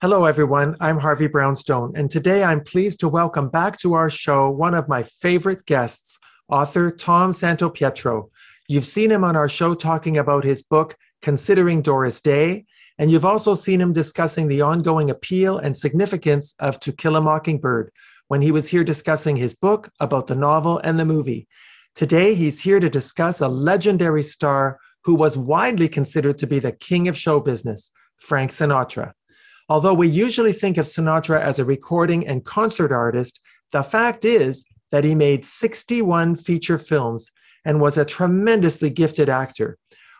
Hello, everyone. I'm Harvey Brownstone, and today I'm pleased to welcome back to our show one of my favorite guests, author Tom Santopietro. You've seen him on our show talking about his book, Considering Doris Day, and you've also seen him discussing the ongoing appeal and significance of To Kill a Mockingbird when he was here discussing his book about the novel and the movie. Today, he's here to discuss a legendary star who was widely considered to be the king of show business, Frank Sinatra. Although we usually think of Sinatra as a recording and concert artist, the fact is that he made 61 feature films and was a tremendously gifted actor.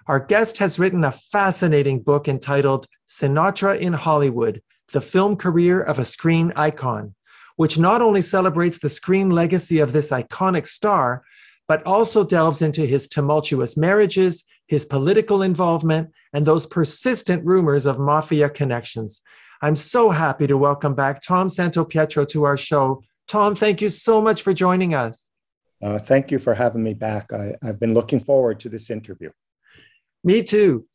Our guest has written a fascinating book entitled Sinatra in Hollywood The Film Career of a Screen Icon, which not only celebrates the screen legacy of this iconic star, but also delves into his tumultuous marriages, his political involvement, and those persistent rumors of mafia connections. I'm so happy to welcome back Tom Santopietro to our show. Tom, thank you so much for joining us. Uh, thank you for having me back. I, I've been looking forward to this interview. Me too.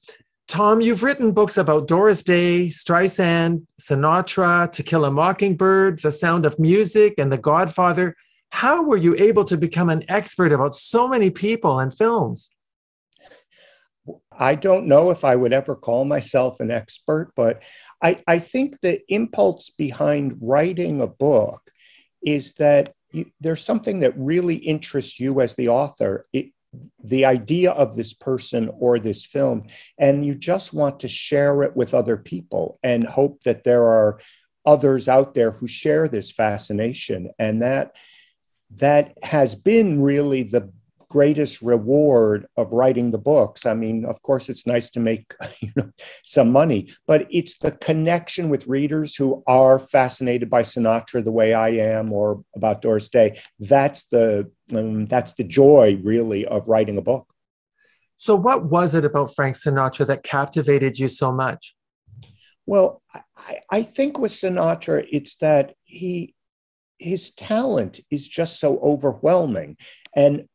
Tom, you've written books about Doris Day, Streisand, Sinatra, To Kill a Mockingbird, The Sound of Music, and The Godfather. How were you able to become an expert about so many people and films? I don't know if I would ever call myself an expert, but I, I think the impulse behind writing a book is that you, there's something that really interests you as the author. It, the idea of this person or this film, and you just want to share it with other people and hope that there are others out there who share this fascination. And that that has been really the greatest reward of writing the books. I mean, of course, it's nice to make you know, some money, but it's the connection with readers who are fascinated by Sinatra the way I am, or about Doris Day. That's the um, that's the joy, really, of writing a book. So, what was it about Frank Sinatra that captivated you so much? Well, I, I think with Sinatra, it's that he his talent is just so overwhelming and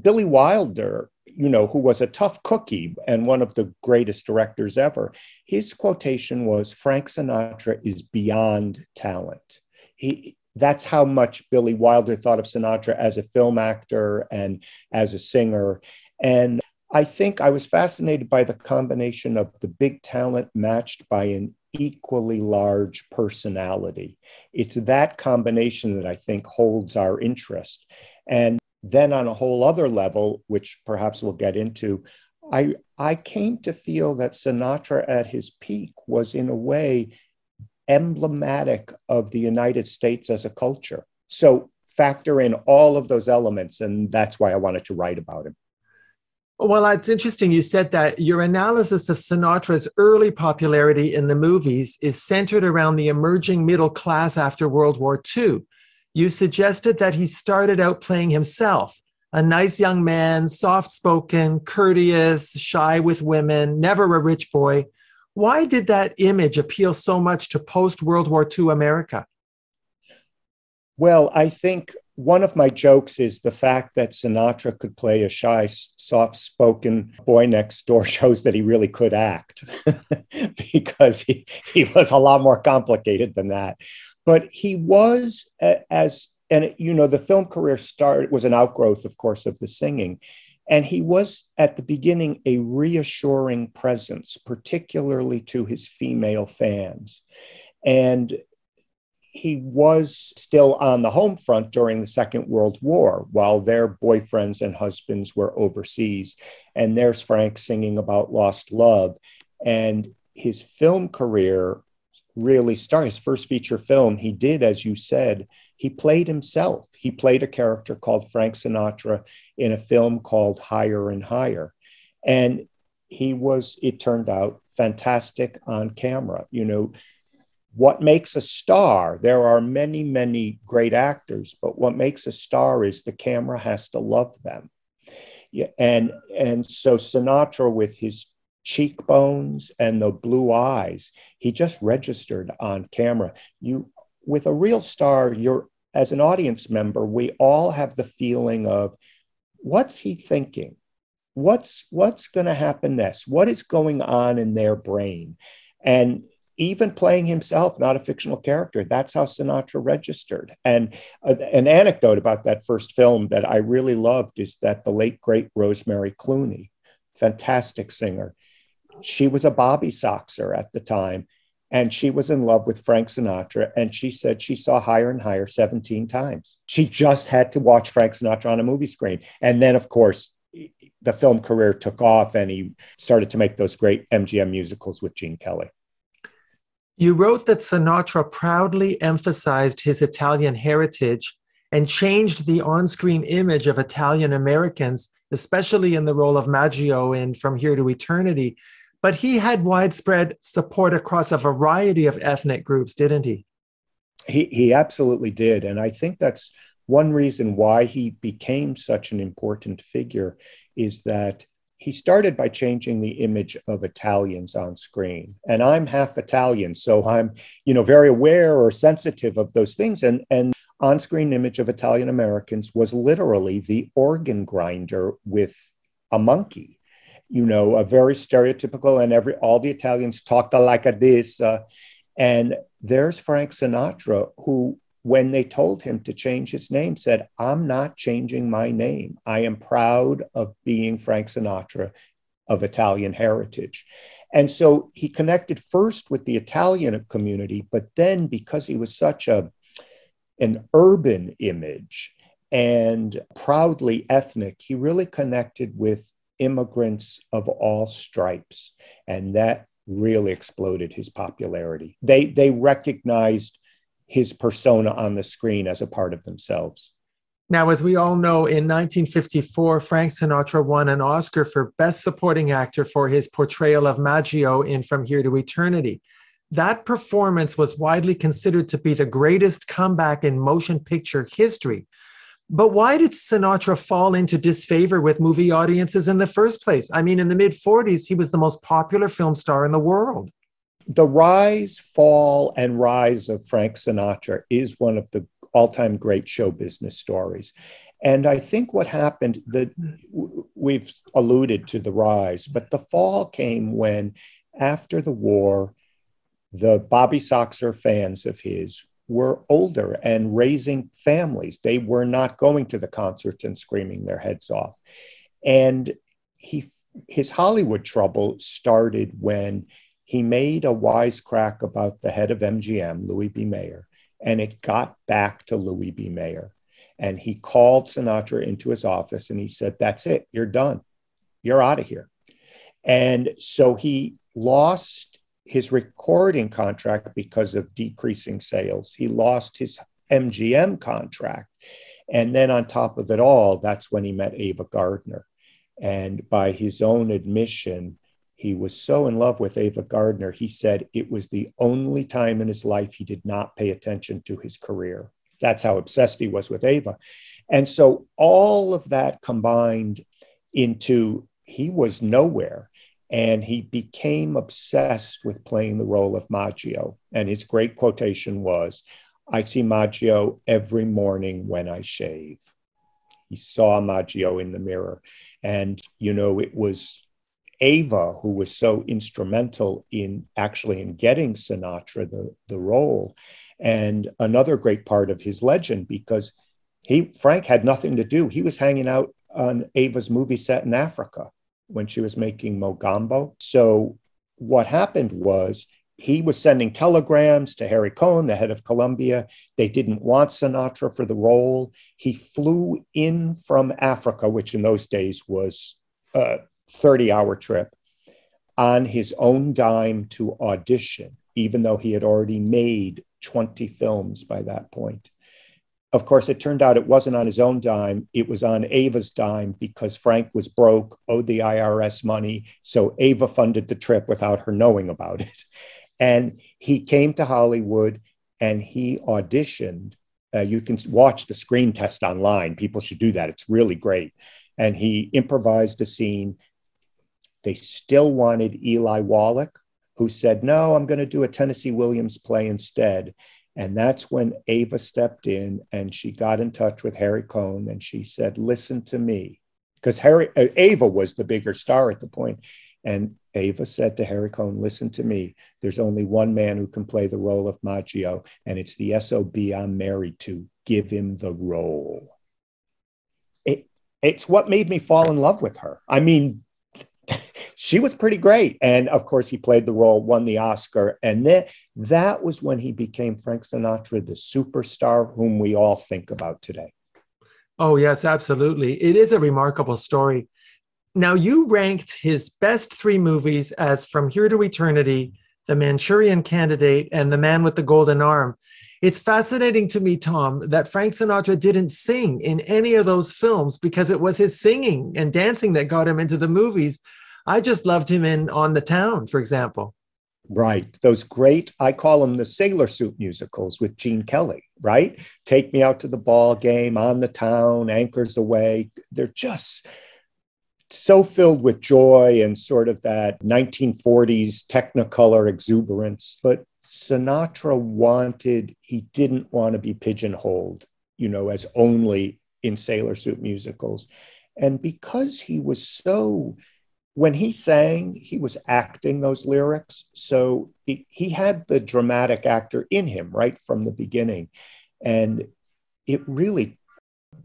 Billy Wilder, you know, who was a tough cookie and one of the greatest directors ever, his quotation was Frank Sinatra is beyond talent. He, that's how much Billy Wilder thought of Sinatra as a film actor and as a singer. And I think I was fascinated by the combination of the big talent matched by an equally large personality. It's that combination that I think holds our interest. And then on a whole other level, which perhaps we'll get into, I, I came to feel that Sinatra at his peak was in a way emblematic of the United States as a culture. So factor in all of those elements, and that's why I wanted to write about him. Well, it's interesting. You said that your analysis of Sinatra's early popularity in the movies is centered around the emerging middle class after World War II. You suggested that he started out playing himself, a nice young man, soft spoken, courteous, shy with women, never a rich boy. Why did that image appeal so much to post World War II America? Well, I think one of my jokes is the fact that Sinatra could play a shy, soft spoken boy next door shows that he really could act because he, he was a lot more complicated than that. But he was as and you know the film career started was an outgrowth, of course, of the singing. And he was at the beginning a reassuring presence, particularly to his female fans. And he was still on the home front during the Second World War while their boyfriends and husbands were overseas. And there's Frank singing about lost love. And his film career really start his first feature film he did as you said he played himself. He played a character called frank sinatra in a film called higher and higher. And he was it turned out fantastic on camera. You know what makes a star there are many many great actors but what makes a star is the camera has to love them. Yeah, and and so sinatra with his cheekbones and the blue eyes. He just registered on camera. You, with a real star, you're as an audience member, we all have the feeling of what's he thinking? What's what's going to happen next? What is going on in their brain? And even playing himself, not a fictional character. That's how Sinatra registered. And uh, an anecdote about that first film that I really loved is that the late, great Rosemary Clooney, fantastic singer, she was a Bobby Soxer at the time. And she was in love with Frank Sinatra. And she said she saw Higher and Higher 17 times. She just had to watch Frank Sinatra on a movie screen. And then, of course, the film career took off and he started to make those great MGM musicals with Gene Kelly. You wrote that Sinatra proudly emphasized his Italian heritage and changed the on screen image of Italian Americans, especially in the role of Maggio in From Here to Eternity. But he had widespread support across a variety of ethnic groups, didn't he? He, he absolutely did. And I think that's one reason why he became such an important figure is that he started by changing the image of Italians on screen. And I'm half Italian, so I'm, you know, very aware or sensitive of those things. And, and on-screen image of Italian Americans was literally the organ grinder with a monkey. You know, a very stereotypical, and every all the Italians talked like this. Uh, and there's Frank Sinatra, who when they told him to change his name, said, I'm not changing my name. I am proud of being Frank Sinatra of Italian heritage. And so he connected first with the Italian community, but then because he was such a an urban image and proudly ethnic, he really connected with immigrants of all stripes. And that really exploded his popularity. They they recognized his persona on the screen as a part of themselves. Now, as we all know, in 1954, Frank Sinatra won an Oscar for Best Supporting Actor for his portrayal of Maggio in From Here to Eternity. That performance was widely considered to be the greatest comeback in motion picture history. But why did Sinatra fall into disfavor with movie audiences in the first place? I mean, in the mid 40s, he was the most popular film star in the world the rise, fall, and rise of Frank Sinatra is one of the all-time great show business stories. And I think what happened that we've alluded to the rise, but the fall came when after the war, the Bobby Soxer fans of his were older and raising families. They were not going to the concerts and screaming their heads off. And he his Hollywood trouble started when he made a wisecrack about the head of MGM, Louis B. Mayer, and it got back to Louis B. Mayer. And he called Sinatra into his office and he said, That's it, you're done. You're out of here. And so he lost his recording contract because of decreasing sales. He lost his MGM contract. And then on top of it all, that's when he met Ava Gardner. And by his own admission, he was so in love with Ava Gardner, he said it was the only time in his life he did not pay attention to his career. That's how obsessed he was with Ava. And so all of that combined into he was nowhere and he became obsessed with playing the role of Maggio. And his great quotation was, I see Maggio every morning when I shave. He saw Maggio in the mirror. And, you know, it was Ava, who was so instrumental in actually in getting Sinatra the, the role, and another great part of his legend because he Frank had nothing to do. He was hanging out on Ava's movie set in Africa when she was making Mogambo. So what happened was he was sending telegrams to Harry Cohn, the head of Columbia. They didn't want Sinatra for the role. He flew in from Africa, which in those days was a 30 hour trip on his own dime to audition, even though he had already made 20 films by that point. Of course, it turned out it wasn't on his own dime, it was on Ava's dime because Frank was broke, owed the IRS money. So Ava funded the trip without her knowing about it. And he came to Hollywood and he auditioned. Uh, you can watch the screen test online. People should do that. It's really great. And he improvised a scene they still wanted Eli Wallach, who said, No, I'm going to do a Tennessee Williams play instead. And that's when Ava stepped in and she got in touch with Harry Cohn and she said, Listen to me. Because Harry uh, Ava was the bigger star at the point. And Ava said to Harry Cohn, Listen to me. There's only one man who can play the role of Maggio, and it's the SOB I'm married to. Give him the role. It, it's what made me fall in love with her. I mean, she was pretty great. And of course, he played the role, won the Oscar. And that, that was when he became Frank Sinatra, the superstar whom we all think about today. Oh, yes, absolutely. It is a remarkable story. Now, you ranked his best three movies as From Here to Eternity, The Manchurian Candidate, and The Man with the Golden Arm. It's fascinating to me, Tom, that Frank Sinatra didn't sing in any of those films because it was his singing and dancing that got him into the movies. I just loved him in On the Town, for example. Right. Those great, I call them the sailor suit musicals with Gene Kelly, right? Take Me Out to the Ball Game, On the Town, Anchors Aweigh. They're just so filled with joy and sort of that 1940s technicolor exuberance. But Sinatra wanted, he didn't want to be pigeonholed, you know, as only in sailor suit musicals. And because he was so when he sang, he was acting those lyrics. So he, he had the dramatic actor in him right from the beginning. And it really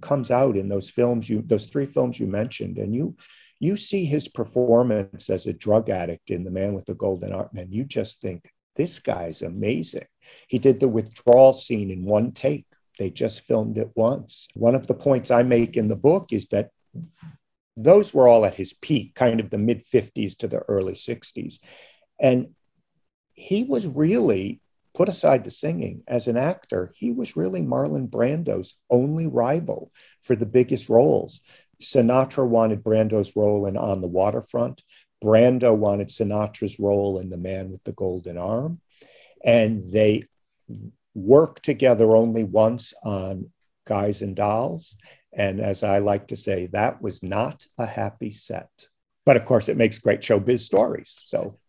comes out in those films you those three films you mentioned and you you see his performance as a drug addict in the man with the golden arm and you just think this guy's amazing he did the withdrawal scene in one take they just filmed it once one of the points i make in the book is that those were all at his peak, kind of the mid 50s to the early 60s. And he was really, put aside the singing, as an actor, he was really Marlon Brando's only rival for the biggest roles. Sinatra wanted Brando's role in On the Waterfront. Brando wanted Sinatra's role in The Man with the Golden Arm. And they worked together only once on Guys and Dolls. And as I like to say, that was not a happy set. But of course, it makes great showbiz stories. So,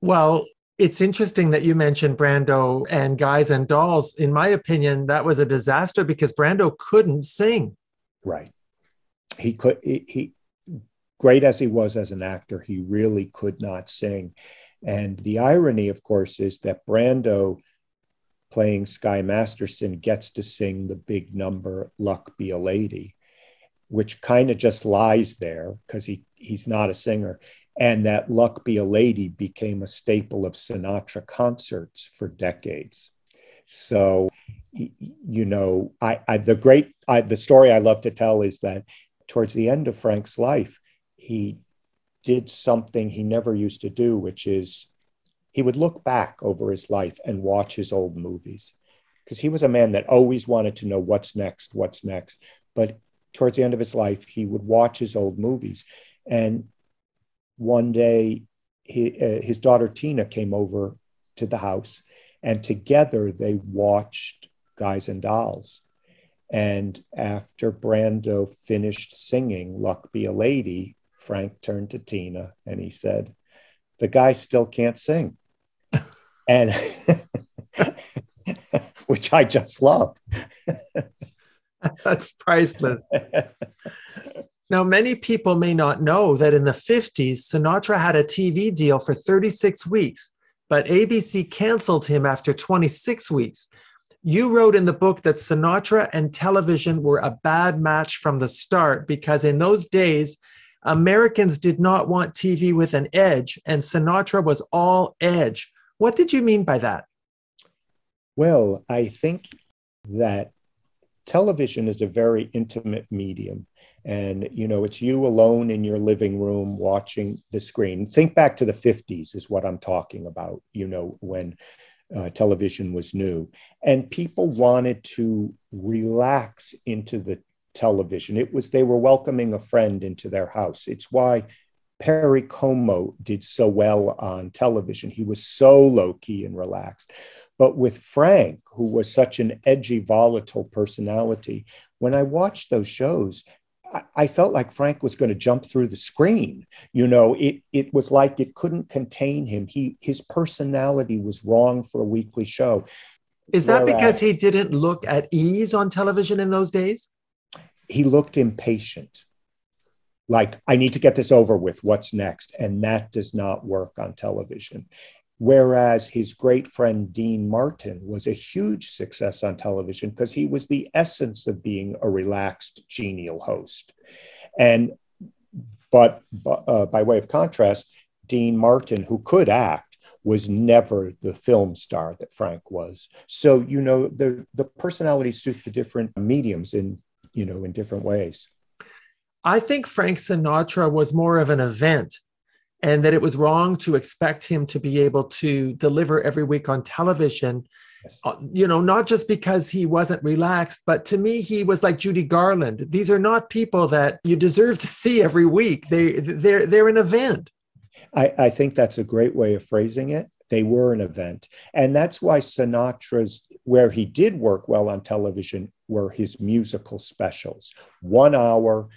well, it's interesting that you mentioned Brando and Guys and Dolls. In my opinion, that was a disaster because Brando couldn't sing. Right. He could, he, he great as he was as an actor, he really could not sing. And the irony, of course, is that Brando playing Sky Masterson gets to sing the big number Luck Be a Lady, which kind of just lies there because he, he's not a singer. And that Luck Be a Lady became a staple of Sinatra concerts for decades. So, you know, I, I the great I, the story I love to tell is that towards the end of Frank's life, he did something he never used to do, which is he would look back over his life and watch his old movies because he was a man that always wanted to know what's next, what's next. But towards the end of his life, he would watch his old movies. And one day, he, uh, his daughter Tina came over to the house, and together they watched Guys and Dolls. And after Brando finished singing Luck Be a Lady, Frank turned to Tina and he said, The guy still can't sing and which I just love. That's priceless. now, many people may not know that in the 50s, Sinatra had a TV deal for 36 weeks, but ABC canceled him after 26 weeks. You wrote in the book that Sinatra and television were a bad match from the start because in those days, Americans did not want TV with an edge, and Sinatra was all edge. What did you mean by that? Well, I think that television is a very intimate medium. And you know it's you alone in your living room watching the screen. Think back to the 50s is what i'm talking about you know when uh, television was new. And people wanted to relax into the television. It was they were welcoming a friend into their house. It's why Perry Como did so well on television. He was so low key and relaxed. But with Frank, who was such an edgy, volatile personality, when I watched those shows, I, I felt like Frank was going to jump through the screen. You know, it it was like it couldn't contain him. He his personality was wrong for a weekly show. Is that Whereas, because he didn't look at ease on television in those days? He looked impatient like I need to get this over with. What's next? And that does not work on television. Whereas his great friend Dean Martin was a huge success on television because he was the essence of being a relaxed, genial host. And but uh, by way of contrast, Dean Martin, who could act, was never the film star that Frank was. So you know the the personalities suit the different mediums in you know in different ways. I think Frank Sinatra was more of an event and that it was wrong to expect him to be able to deliver every week on television uh, you know not just because he wasn't relaxed but to me he was like judy garland. These are not people that you deserve to see every week. They they're they're an event. I i think that's a great way of phrasing it. They were an event. And that's why sinatra's where he did work well on television were his musical specials. One hour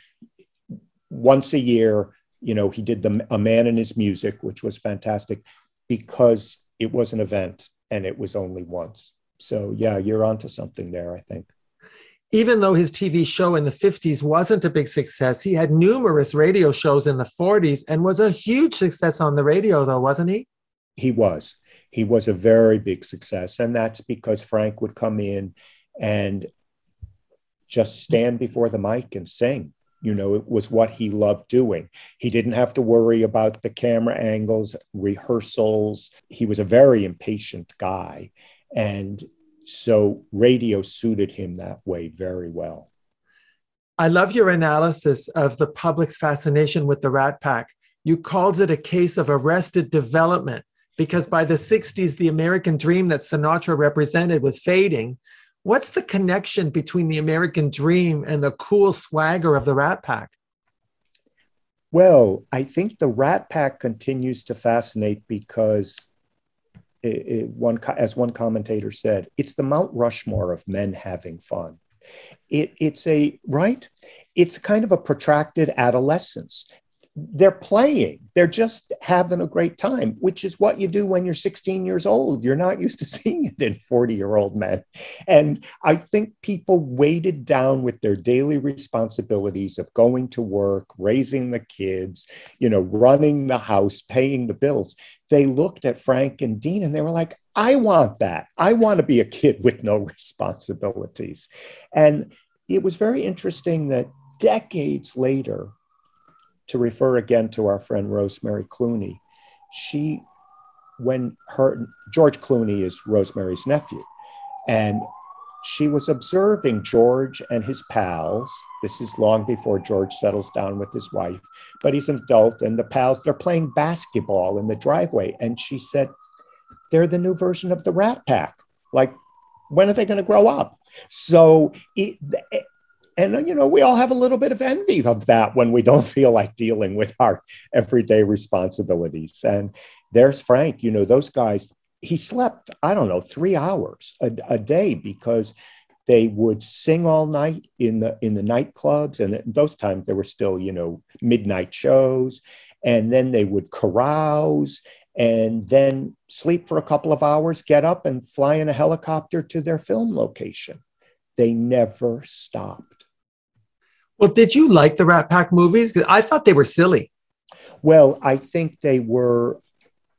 once a year you know, he did the A Man and His Music, which was fantastic because it was an event and it was only once. So yeah, you're onto something there, I think. Even though his TV show in the 50s wasn't a big success, he had numerous radio shows in the 40s and was a huge success on the radio, though, wasn't he? He was. He was a very big success. And that's because Frank would come in and just stand before the mic and sing you know it was what he loved doing. He didn't have to worry about the camera angles rehearsals. He was a very impatient guy. And so radio suited him that way very well. I love your analysis of the public's fascination with the rat pack. You called it a case of arrested development because by the 60s the american dream that sinatra represented was fading What's the connection between the American dream and the cool swagger of the Rat Pack? Well, I think the Rat Pack continues to fascinate because, it, it, one, as one commentator said, it's the Mount Rushmore of men having fun. It, it's a right. It's kind of a protracted adolescence they're playing. They're just having a great time which is what you do when you're 16 years old. You're not used to seeing it in 40 year old men. And i think people weighted down with their daily responsibilities of going to work raising the kids you know running the house paying the bills. They looked at frank and dean and they were like i want that. I want to be a kid with no responsibilities. And it was very interesting that decades later to refer again to our friend Rosemary Clooney, she, when her, George Clooney is Rosemary's nephew, and she was observing George and his pals. This is long before George settles down with his wife, but he's an adult, and the pals, they're playing basketball in the driveway. And she said, They're the new version of the Rat Pack. Like, when are they going to grow up? So it, and, you know, we all have a little bit of envy of that when we don't feel like dealing with our everyday responsibilities. And there's Frank, you know, those guys, he slept, I don't know, three hours a, a day because they would sing all night in the in the nightclubs. And those times there were still you know midnight shows. And then they would carouse and then sleep for a couple of hours get up and fly in a helicopter to their film location. They never stopped well, did you like the Rat Pack movies? I thought they were silly. Well, I think they were.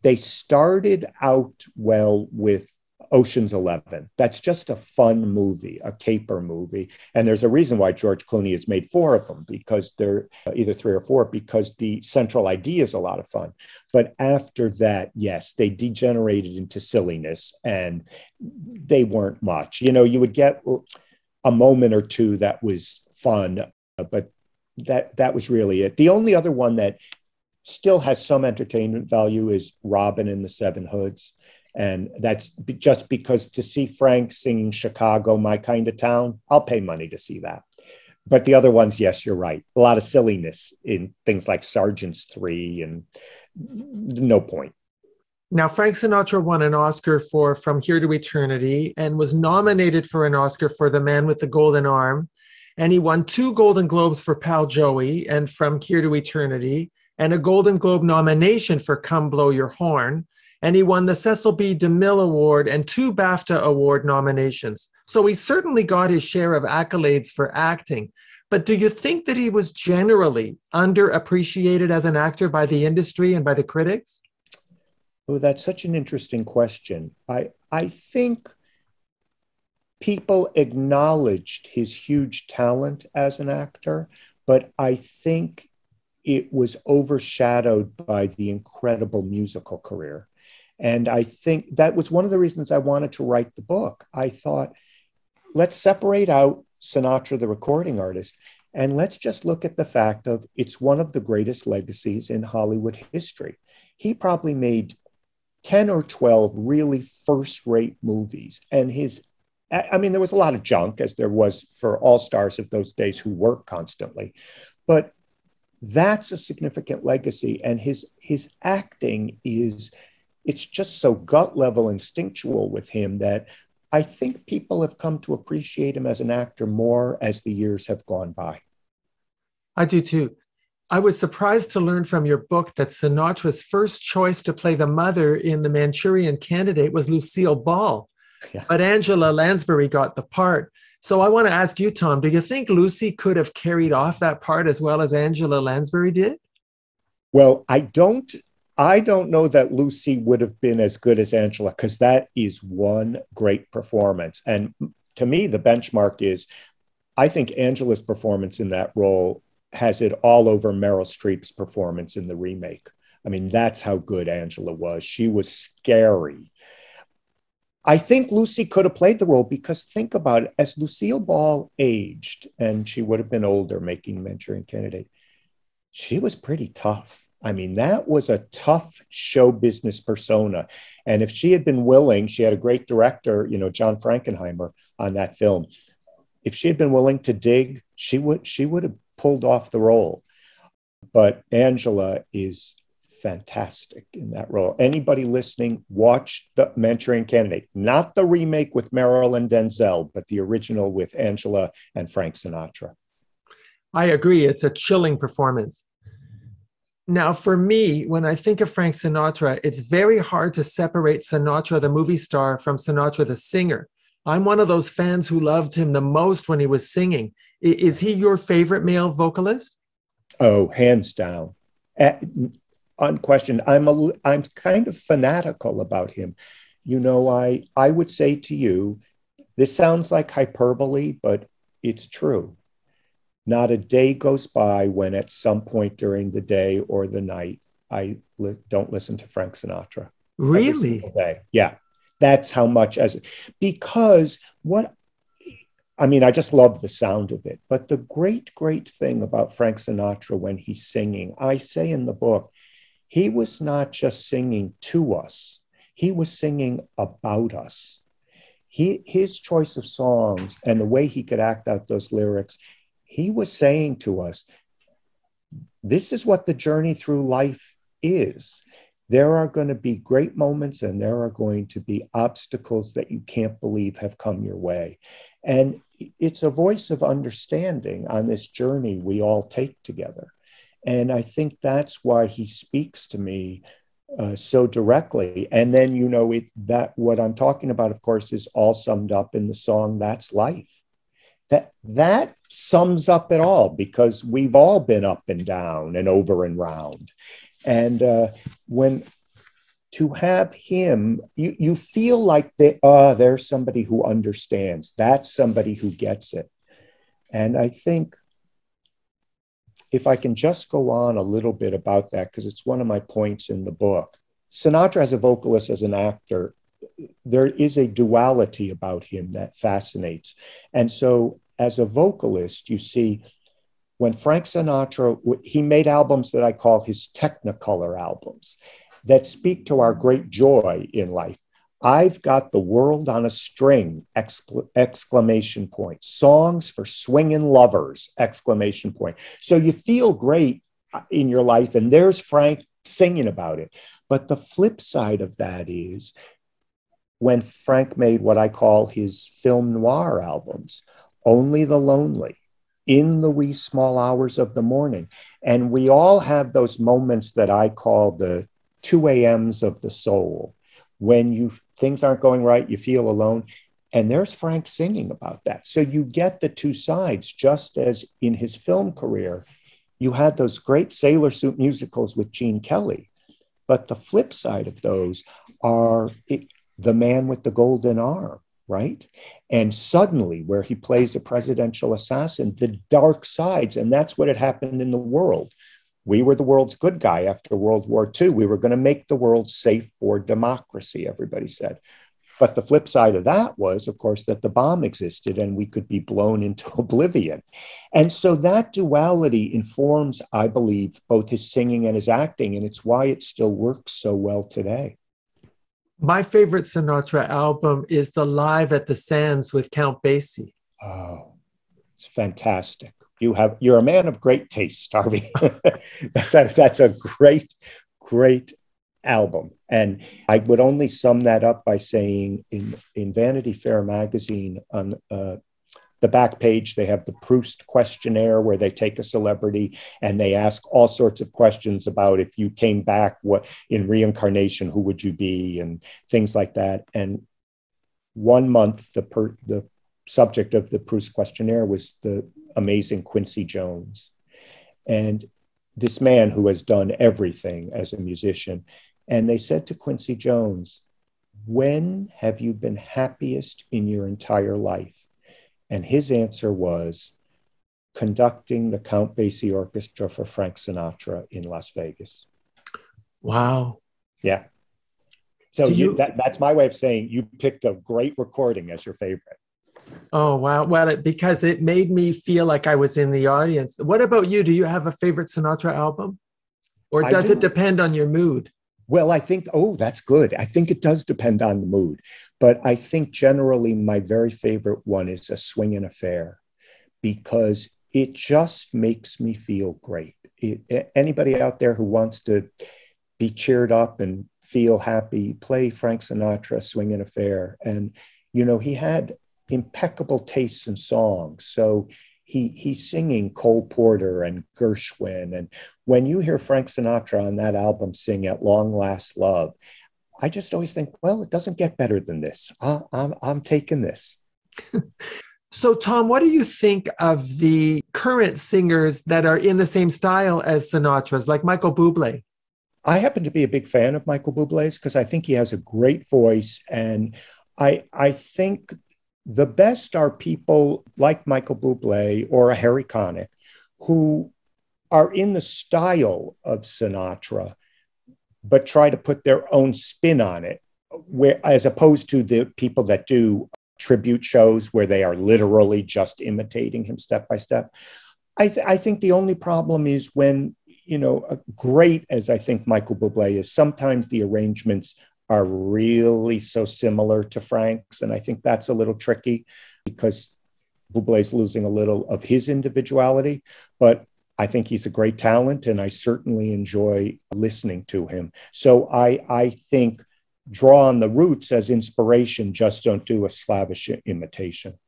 They started out well with Ocean's Eleven. That's just a fun movie, a caper movie. And there's a reason why George Clooney has made four of them because they're uh, either three or four, because the central idea is a lot of fun. But after that, yes, they degenerated into silliness and they weren't much. You know, you would get uh, a moment or two that was fun Uh, but that that was really it. The only other one that still has some entertainment value is Robin in the Seven Hoods. And that's just because to see Frank singing Chicago, my kind of town, I'll pay money to see that. But the other ones, yes, you're right. A lot of silliness in things like Sergeant's Three and no point. Now, Frank Sinatra won an Oscar for From Here to Eternity and was nominated for an Oscar for The Man with the Golden Arm and he won two Golden Globes for Pal Joey and From Here to Eternity, and a Golden Globe nomination for Come Blow Your Horn. and he won the Cecil B. DeMille Award and two BAFTA Award nominations. So he certainly got his share of accolades for acting. But do you think that he was generally underappreciated as an actor by the industry and by the critics? Oh, that's such an interesting question. I, I think people acknowledged his huge talent as an actor, but I think it was overshadowed by the incredible musical career. And I think that was one of the reasons I wanted to write the book. I thought, let's separate out Sinatra, the recording artist, and let's just look at the fact of it's one of the greatest legacies in Hollywood history. He probably made 10 or 12 really first rate movies. And his, I mean, there was a lot of junk, as there was for all stars of those days who work constantly. But that's a significant legacy. And his, his acting is, it's just so gut level instinctual with him that I think people have come to appreciate him as an actor more as the years have gone by. I do too. I was surprised to learn from your book that Sinatra's first choice to play the mother in The Manchurian Candidate was Lucille Ball, yeah. but Angela Lansbury got the part. So I want to ask you, Tom, do you think Lucy could have carried off that part as well as Angela Lansbury did? Well, I don't I don't know that Lucy would have been as good as Angela because that is one great performance. And to me, the benchmark is I think Angela's performance in that role has it all over Meryl Streep's performance in the remake. I mean, that's how good Angela was. She was scary. I think Lucy could have played the role because think about it as Lucille Ball aged, and she would have been older making Manchurian Candidate, she was pretty tough. I mean, that was a tough show business persona. And if she had been willing, she had a great director, you know, John Frankenheimer on that film. If she had been willing to dig, she would she would have pulled off the role. But Angela is fantastic in that role. Anybody listening, watch the Manchurian Candidate, not the remake with Meryl and Denzel, but the original with Angela and Frank Sinatra. I agree. It's a chilling performance. Now, for me, when I think of Frank Sinatra, it's very hard to separate Sinatra, the movie star, from Sinatra, the singer. I'm one of those fans who loved him the most when he was singing. Is he your favorite male vocalist? Oh, hands down. Unquestioned. I'm a, I'm kind of fanatical about him. You know, I I would say to you, this sounds like hyperbole, but it's true. Not a day goes by when at some point during the day or the night I li- don't listen to Frank Sinatra. Really? Yeah. That's how much as because what I mean, I just love the sound of it. But the great, great thing about Frank Sinatra when he's singing, I say in the book, he was not just singing to us, he was singing about us. He, his choice of songs and the way he could act out those lyrics, he was saying to us, this is what the journey through life is. There are going to be great moments and there are going to be obstacles that you can't believe have come your way. And it's a voice of understanding on this journey we all take together. And I think that's why he speaks to me uh, so directly. And then, you know, it, that what I'm talking about, of course, is all summed up in the song That's Life. That that sums up it all because we've all been up and down and over and round. And uh, when to have him you, you feel like they, uh, there's somebody who understands. That's somebody who gets it. And i think if i can just go on a little bit about that because it's one of my points in the book sinatra as a vocalist as an actor there is a duality about him that fascinates. And so, as a vocalist, you see, when Frank Sinatra, he made albums that I call his Technicolor albums that speak to our great joy in life. I've got the world on a string! exclamation point. Songs for swinging lovers! Exclamation point. So you feel great uh, in your life, and there's Frank singing about it. But the flip side of that is when Frank made what I call his film noir albums, Only the Lonely, In the Wee Small Hours of the Morning. And we all have those moments that I call the 2 a.m.s of the soul. When you things aren't going right, you feel alone. And there's Frank singing about that. So you get the two sides, just as in his film career, you had those great sailor suit musicals with Gene Kelly. But the flip side of those are it, The Man with the Golden Arm, right? And suddenly, where he plays a presidential assassin, the dark sides, and that's what had happened in the world. We were the world's good guy after World War II. We were going to make the world safe for democracy, everybody said. But the flip side of that was, of course, that the bomb existed and we could be blown into oblivion. And so that duality informs, I believe, both his singing and his acting. And it's why it still works so well today. My favorite Sinatra album is the Live at the Sands with Count Basie. Oh, it's fantastic. You have you're a man of great taste, Harvey. that's a, that's a great, great album. And I would only sum that up by saying in, in Vanity Fair magazine on uh, the back page, they have the Proust questionnaire where they take a celebrity and they ask all sorts of questions about if you came back, what in reincarnation, who would you be, and things like that. And one month, the per, the subject of the Proust questionnaire was the amazing Quincy Jones, and this man who has done everything as a musician and they said to Quincy Jones, When have you been happiest in your entire life? And his answer was, conducting the Count Basie Orchestra for Frank Sinatra in Las Vegas. Wow. Yeah. So you, you, that, that's my way of saying you picked a great recording as your favorite. Oh wow! Well, it, because it made me feel like I was in the audience. What about you? Do you have a favorite Sinatra album, or does do. it depend on your mood? Well, I think, oh, that's good. I think it does depend on the mood. But I think generally my very favorite one is A Swingin' Affair because it just makes me feel great. It, anybody out there who wants to be cheered up and feel happy, play Frank Sinatra, Swingin' Affair. And, you know, he had impeccable tastes in songs. So he he's singing Cole Porter and Gershwin. And when you hear Frank Sinatra on that album sing "At Long Last Love," I just always think, well, it doesn't get better than this. I, I'm I'm taking this. So, Tom, what do you think of the current singers that are in the same style as Sinatra's, like Michael Bublé? I happen to be a big fan of Michael Bublé's because I think he has a great voice, and I I think the best are people like Michael Bublé or a Harry Connick who are in the style of Sinatra, but try to put their own spin on it, where, as opposed to the people that do tribute shows where they are literally just imitating him step by step. I, th- I think the only problem is when, you know, great as I think Michael Bublé is, sometimes the arrangements are really so similar to Frank's. And I think that's a little tricky because Bublé's losing a little of his individuality. But I think he's a great talent, and I certainly enjoy listening to him. So I, I think draw on the roots as inspiration, just don't do a slavish imitation.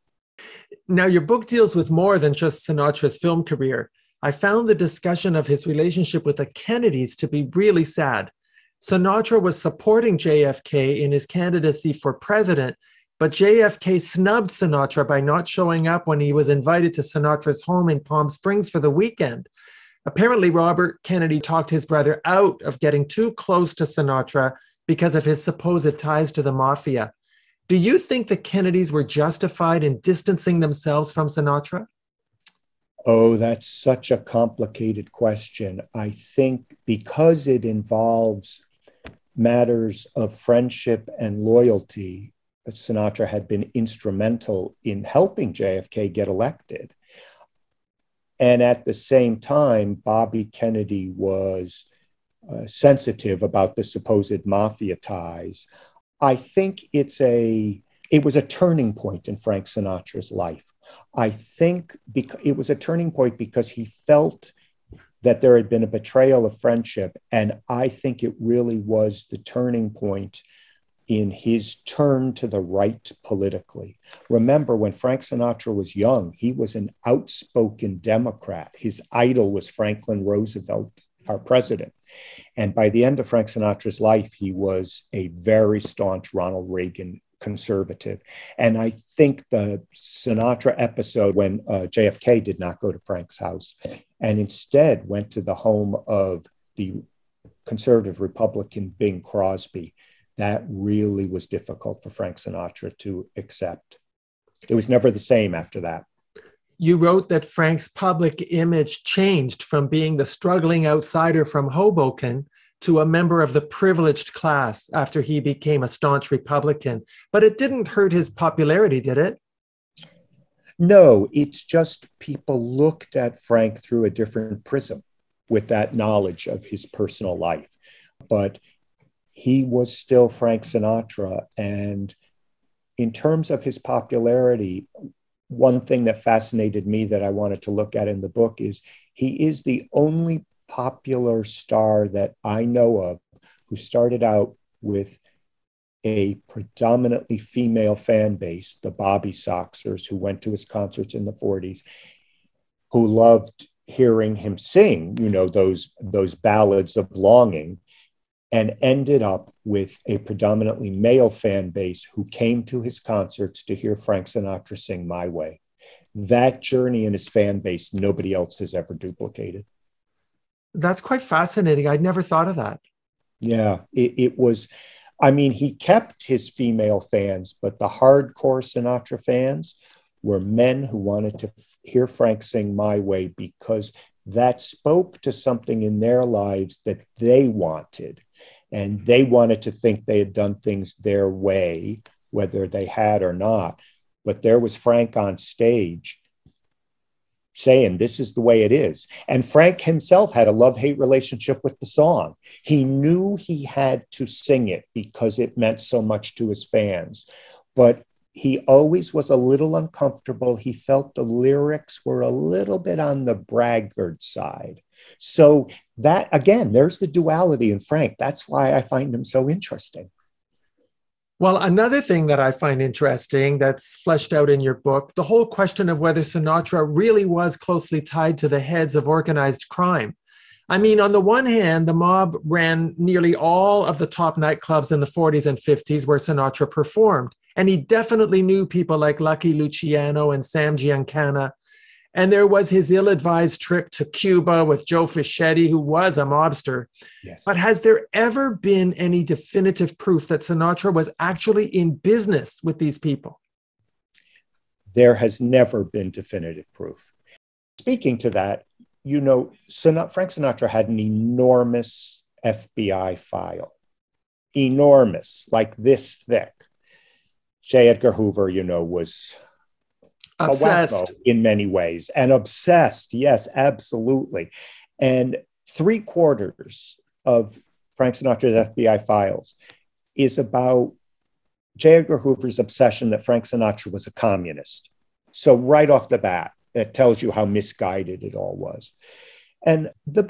Now, your book deals with more than just Sinatra's film career. I found the discussion of his relationship with the Kennedys to be really sad. Sinatra was supporting JFK in his candidacy for president, but JFK snubbed Sinatra by not showing up when he was invited to Sinatra's home in Palm Springs for the weekend. Apparently, Robert Kennedy talked his brother out of getting too close to Sinatra because of his supposed ties to the mafia. Do you think the Kennedys were justified in distancing themselves from Sinatra? Oh, that's such a complicated question. I think because it involves matters of friendship and loyalty, Sinatra had been instrumental in helping JFK get elected. And at the same time, Bobby Kennedy was uh, sensitive about the supposed mafia ties. I think it's a it was a turning point in Frank Sinatra's life. I think bec- it was a turning point because he felt that there had been a betrayal of friendship. And I think it really was the turning point in his turn to the right politically. Remember, when Frank Sinatra was young, he was an outspoken Democrat. His idol was Franklin Roosevelt our president. And by the end of Frank Sinatra's life, he was a very staunch Ronald Reagan conservative. And I think the Sinatra episode when uh, JFK did not go to Frank's house and instead went to the home of the conservative Republican Bing Crosby, that really was difficult for Frank Sinatra to accept. It was never the same after that. You wrote that Frank's public image changed from being the struggling outsider from Hoboken to a member of the privileged class after he became a staunch Republican. But it didn't hurt his popularity, did it? No, it's just people looked at Frank through a different prism with that knowledge of his personal life. But he was still Frank Sinatra. And in terms of his popularity, one thing that fascinated me that I wanted to look at in the book is he is the only popular star that I know of who started out with a predominantly female fan base, the Bobby Soxers, who went to his concerts in the 40s, who loved hearing him sing, you know, those, those ballads of longing, and ended up with a predominantly male fan base who came to his concerts to hear Frank Sinatra sing My Way. That journey in his fan base, nobody else has ever duplicated. That's quite fascinating. I'd never thought of that. Yeah, it, it was. I mean, he kept his female fans, but the hardcore Sinatra fans were men who wanted to f- hear Frank sing My Way because that spoke to something in their lives that they wanted. And they wanted to think they had done things their way, whether they had or not. But there was Frank on stage saying this is the way it is. And Frank himself had a love hate relationship with the song. He knew he had to sing it because it meant so much to his fans. But he always was a little uncomfortable. He felt the lyrics were a little bit on the braggart side. So, that again, there's the duality in Frank. That's why I find him so interesting. Well, another thing that I find interesting that's fleshed out in your book the whole question of whether Sinatra really was closely tied to the heads of organized crime. I mean, on the one hand, the mob ran nearly all of the top nightclubs in the 40s and 50s where Sinatra performed. And he definitely knew people like Lucky Luciano and Sam Giancana and there was his ill advised trip to Cuba with Joe Fischetti, who was a mobster. Yes. But has there ever been any definitive proof that Sinatra was actually in business with these people? There has never been definitive proof. Speaking to that, you know, Frank Sinatra had an enormous FBI file, enormous, like this thick. J. Edgar Hoover, you know, was obsessed. In many ways and obsessed yes absolutely. And three quarters of frank sinatra's fbi files is about j. Edgar hoover's obsession that frank sinatra was a communist. So right off the bat that tells you how misguided it all was. And the,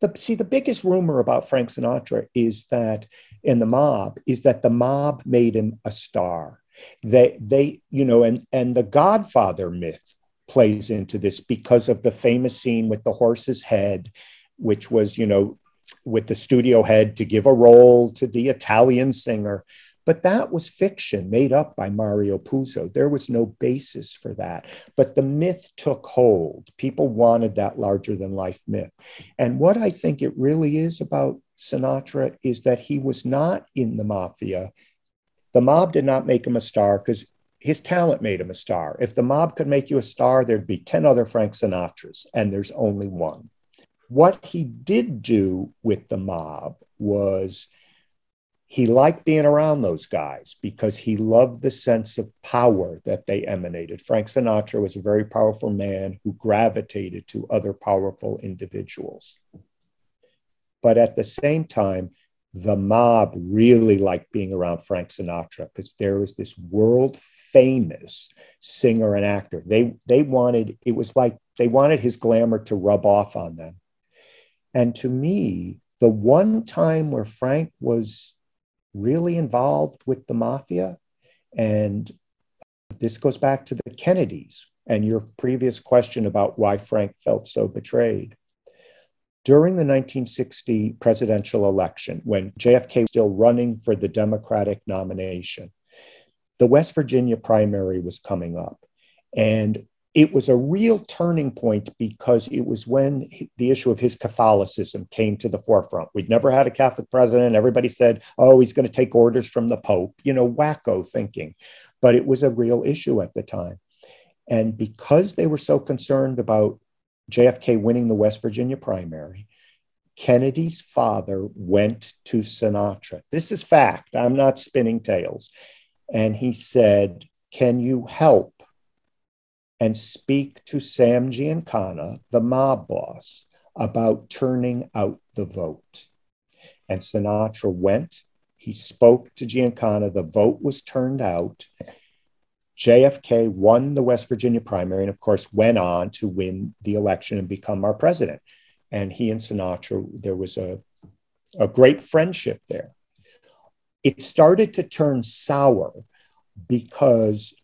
the see the biggest rumor about frank sinatra is that in the mob is that the mob made him a star they, they, you know, and and the Godfather myth plays into this because of the famous scene with the horse's head, which was, you know, with the studio head to give a role to the Italian singer. But that was fiction made up by Mario Puzo. There was no basis for that. But the myth took hold. People wanted that larger than life myth. And what I think it really is about Sinatra is that he was not in the mafia. The mob did not make him a star because his talent made him a star. If the mob could make you a star, there'd be 10 other Frank Sinatras, and there's only one. What he did do with the mob was he liked being around those guys because he loved the sense of power that they emanated. Frank Sinatra was a very powerful man who gravitated to other powerful individuals. But at the same time, the mob really liked being around Frank Sinatra because there was this world famous singer and actor. They they wanted it was like they wanted his glamour to rub off on them. And to me, the one time where Frank was really involved with the mafia, and this goes back to the Kennedys and your previous question about why Frank felt so betrayed. During the 1960 presidential election, when JFK was still running for the Democratic nomination, the West Virginia primary was coming up. And it was a real turning point because it was when the issue of his Catholicism came to the forefront. We'd never had a Catholic president. Everybody said, oh, he's going to take orders from the Pope, you know, wacko thinking. But it was a real issue at the time. And because they were so concerned about JFK winning the West Virginia primary, Kennedy's father went to Sinatra. This is fact. I'm not spinning tales. And he said, Can you help and speak to Sam Giancana, the mob boss, about turning out the vote? And Sinatra went. He spoke to Giancana. The vote was turned out. JFK won the West Virginia primary and, of course, went on to win the election and become our president. And he and Sinatra, there was a, a great friendship there. It started to turn sour because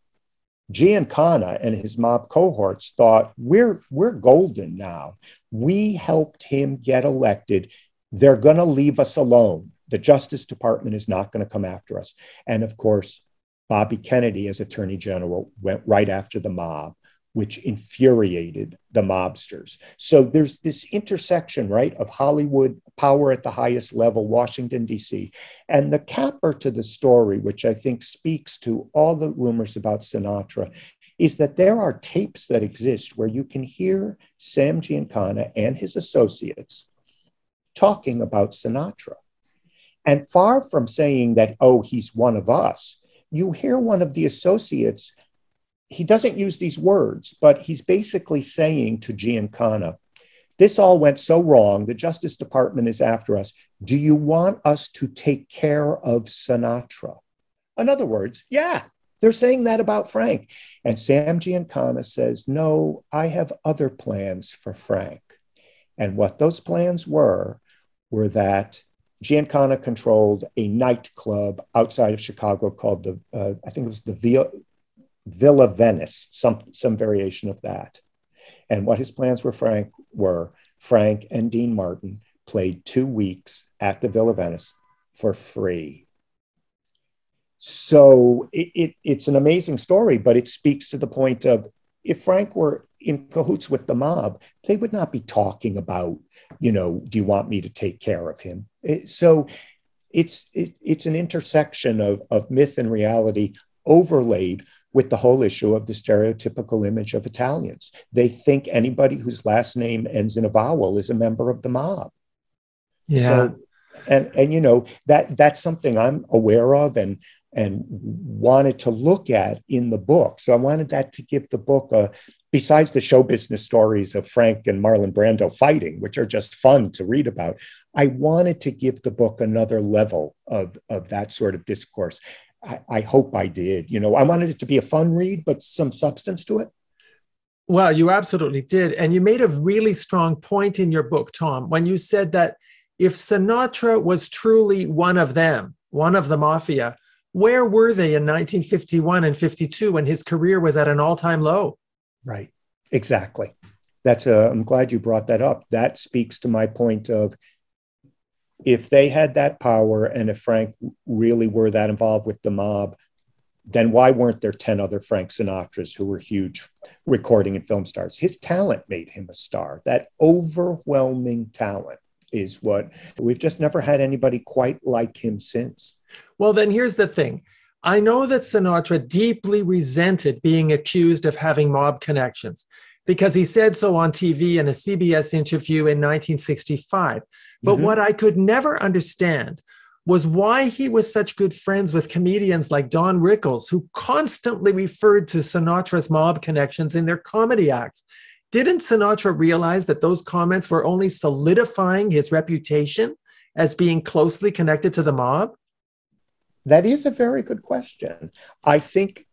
Giancana and his mob cohorts thought, we're, we're golden now. We helped him get elected. They're going to leave us alone. The Justice Department is not going to come after us. And of course, Bobby Kennedy, as Attorney General, went right after the mob, which infuriated the mobsters. So there's this intersection, right, of Hollywood power at the highest level, Washington, D.C. And the capper to the story, which I think speaks to all the rumors about Sinatra, is that there are tapes that exist where you can hear Sam Giancana and his associates talking about Sinatra. And far from saying that, oh, he's one of us, you hear one of the associates, he doesn't use these words, but he's basically saying to Giancana, this all went so wrong. The Justice Department is after us. Do you want us to take care of Sinatra? In other words, yeah, they're saying that about Frank. And Sam Giancana says, no, I have other plans for Frank. And what those plans were, were that Giancana controlled a nightclub outside of Chicago called the, uh, I think it was the Villa, Villa Venice, some, some variation of that. And what his plans were, Frank, were Frank and Dean Martin played two weeks at the Villa Venice for free. So it, it, it's an amazing story, but it speaks to the point of if Frank were in cahoots with the mob, they would not be talking about, you know, do you want me to take care of him? It, so it's it, it's an intersection of, of myth and reality overlaid with the whole issue of the stereotypical image of Italians. They think anybody whose last name ends in a vowel is a member of the mob. Yeah. So, and and you know that that's something I'm aware of and and wanted to look at in the book. So I wanted that to give the book a besides the show business stories of Frank and Marlon Brando fighting, which are just fun to read about, I wanted to give the book another level of, of that sort of discourse. I, I hope I did. You know, I wanted it to be a fun read, but some substance to it. Well, you absolutely did. And you made a really strong point in your book, Tom, when you said that if Sinatra was truly one of them, one of the mafia, where were they in 1951 and 52 when his career was at an all time low? Right. Exactly. That's a, I'm glad you brought that up. That speaks to my point of if they had that power and if Frank really were that involved with the mob, then why weren't there 10 other Frank Sinatras who were huge recording and film stars? His talent made him a star. That overwhelming talent is what we've just never had anybody quite like him since. Well, then here's the thing I know that Sinatra deeply resented being accused of having mob connections because he said so on TV in a CBS interview in 1965. But mm-hmm. what I could never understand was why he was such good friends with comedians like Don Rickles, who constantly referred to Sinatra's mob connections in their comedy acts. Didn't Sinatra realize that those comments were only solidifying his reputation as being closely connected to the mob? That is a very good question. I think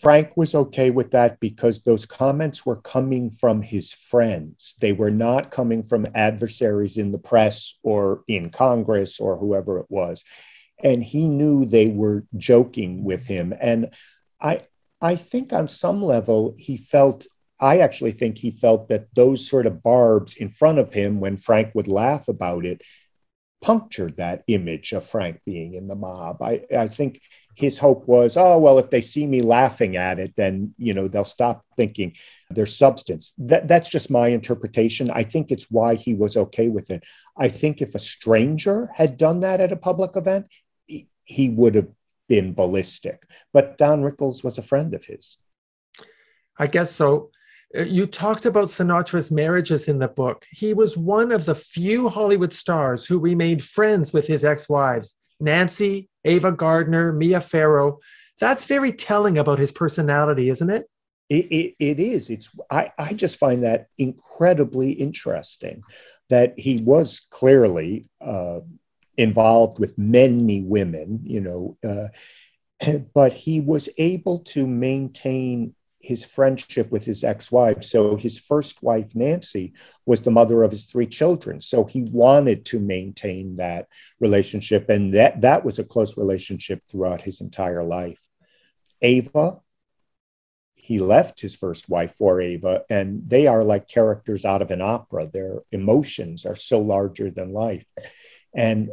Frank was okay with that because those comments were coming from his friends. They were not coming from adversaries in the press or in Congress or whoever it was. And he knew they were joking with him. And I, I think on some level, he felt I actually think he felt that those sort of barbs in front of him when Frank would laugh about it punctured that image of Frank being in the mob. I, I think his hope was, oh, well, if they see me laughing at it, then, you know, they'll stop thinking there's substance. That, that's just my interpretation. I think it's why he was okay with it. I think if a stranger had done that at a public event, he, he would have been ballistic. But Don Rickles was a friend of his. I guess so. Uh, you talked about Sinatra's marriages in the book. He was one of the few Hollywood stars who remained friends with his ex wives, Nancy, Ava Gardner, Mia Farrow. That's very telling about his personality, isn't it? It, it, it is. It's I, I just find that incredibly interesting that he was clearly uh, involved with many women, you know, uh, but he was able to maintain his friendship with his ex-wife. So his first wife, Nancy, was the mother of his three children. So he wanted to maintain that relationship, and that that was a close relationship throughout his entire life. Ava, he left his first wife for Ava, and they are like characters out of an opera. Their emotions are so larger than life, and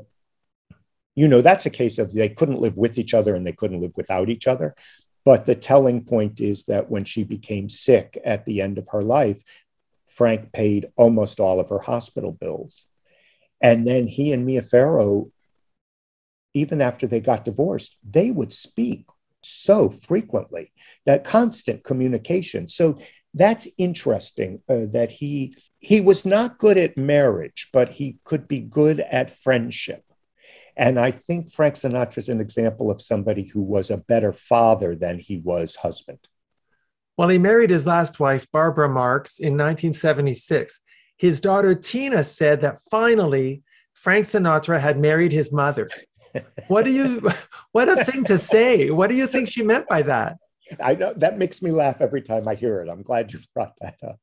you know that's a case of they couldn't live with each other and they couldn't live without each other but the telling point is that when she became sick at the end of her life, Frank paid almost all of her hospital bills. And then he and Mia Farrow, even after they got divorced, they would speak so frequently, that constant communication. So that's interesting uh, that he he was not good at marriage, but he could be good at friendship. And I think Frank Sinatra is an example of somebody who was a better father than he was husband. Well, he married his last wife, Barbara Marx, in 1976. His daughter Tina said that finally Frank Sinatra had married his mother. What do you what a thing to say. What do you think she meant by that? I know that makes me laugh every time I hear it. I'm glad you brought that up.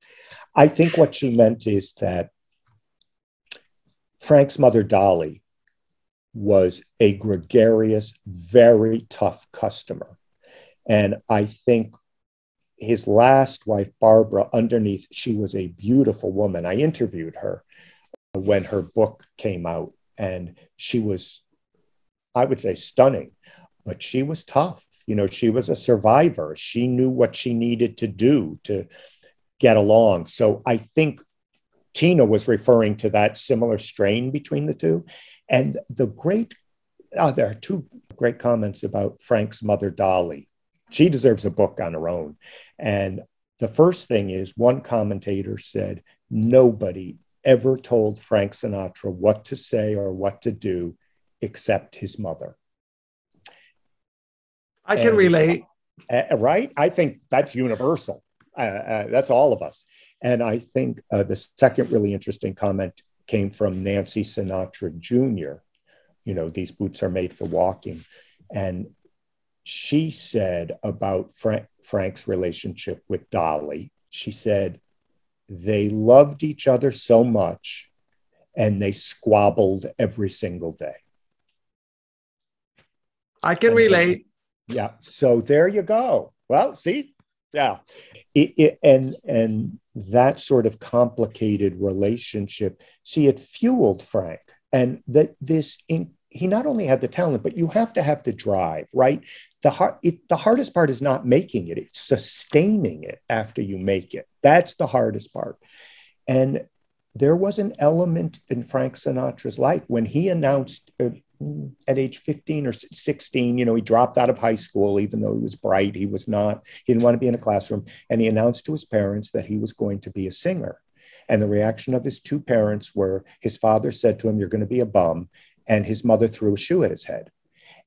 I think what she meant is that Frank's mother Dolly was a gregarious, very tough customer. And I think his last wife, Barbara, underneath, she was a beautiful woman. I interviewed her when her book came out, and she was, I would say, stunning, but she was tough. You know, she was a survivor. She knew what she needed to do to get along. So I think Tina was referring to that similar strain between the two. And the great, oh, there are two great comments about Frank's mother, Dolly. She deserves a book on her own. And the first thing is one commentator said, nobody ever told Frank Sinatra what to say or what to do except his mother. I can and, relate. Uh, right? I think that's universal. Uh, uh, that's all of us. And I think uh, the second really interesting comment came from Nancy Sinatra Jr. You know, these boots are made for walking. And she said about Frank, Frank's relationship with Dolly, she said, they loved each other so much and they squabbled every single day. I can relate. Yeah. So there you go. Well, see, yeah. It, it, and and that sort of complicated relationship, see, it fueled Frank. And that this, in, he not only had the talent, but you have to have the drive, right? The, hard, it, the hardest part is not making it, it's sustaining it after you make it. That's the hardest part. And there was an element in Frank Sinatra's life when he announced uh, at age 15 or 16, you know, he dropped out of high school, even though he was bright. He was not, he didn't want to be in a classroom. And he announced to his parents that he was going to be a singer. And the reaction of his two parents were his father said to him, You're going to be a bum. And his mother threw a shoe at his head.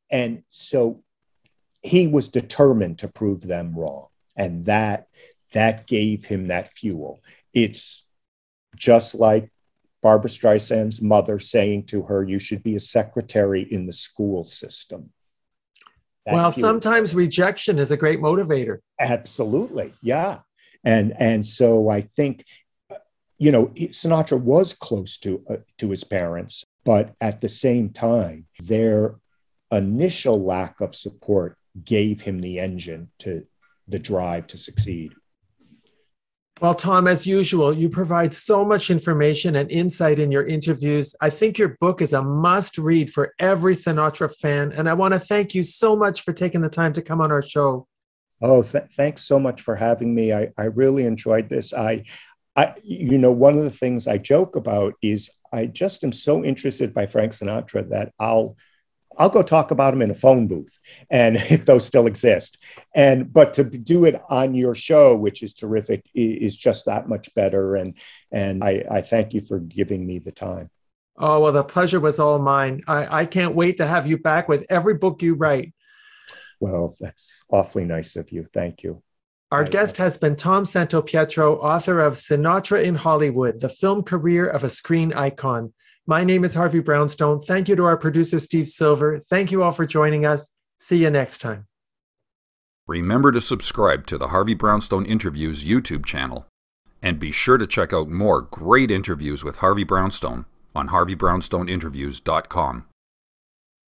And so he was determined to prove them wrong. And that that gave him that fuel. It's just like Barbra Streisand's mother saying to her, You should be a secretary in the school system. That well, sometimes rejection is a great motivator. Absolutely. Yeah. And, and so I think, you know, Sinatra was close to, uh, to his parents, but at the same time, their initial lack of support gave him the engine to the drive to succeed. Well, Tom, as usual, you provide so much information and insight in your interviews. I think your book is a must read for every Sinatra fan. And I want to thank you so much for taking the time to come on our show. Oh, th- thanks so much for having me. I, I really enjoyed this. I, I, you know, one of the things I joke about is I just am so interested by Frank Sinatra that I'll I'll go talk about him in a phone booth, and if those still exist. And but to do it on your show, which is terrific, is just that much better. And and I, I thank you for giving me the time. Oh well, the pleasure was all mine. I, I can't wait to have you back with every book you write. Well, that's awfully nice of you. Thank you. Our guest has been Tom Santopietro, author of Sinatra in Hollywood, the film career of a screen icon. My name is Harvey Brownstone. Thank you to our producer, Steve Silver. Thank you all for joining us. See you next time. Remember to subscribe to the Harvey Brownstone Interviews YouTube channel. And be sure to check out more great interviews with Harvey Brownstone on harveybrownstoneinterviews.com.